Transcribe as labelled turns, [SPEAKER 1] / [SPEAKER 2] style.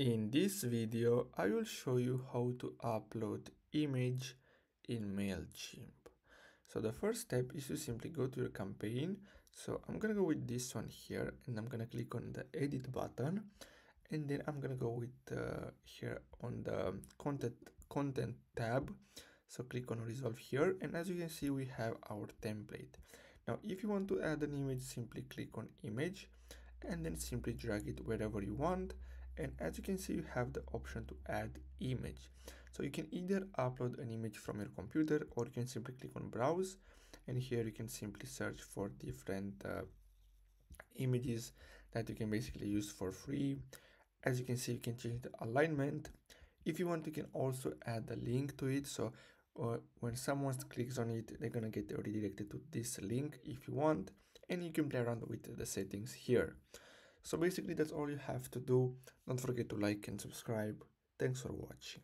[SPEAKER 1] In this video, I will show you how to upload image in MailChimp. So the first step is to simply go to your campaign. So I'm gonna go with this one here and I'm gonna click on the edit button and then I'm gonna go with uh, here on the content content tab. So click on resolve here and as you can see we have our template. Now if you want to add an image simply click on image and then simply drag it wherever you want and as you can see you have the option to add image. So you can either upload an image from your computer or you can simply click on browse. And here you can simply search for different uh, images that you can basically use for free. As you can see you can change the alignment. If you want you can also add a link to it. So uh, when someone clicks on it they're gonna get redirected to this link if you want. And you can play around with the settings here so basically that's all you have to do. Don't forget to like and subscribe. Thanks for watching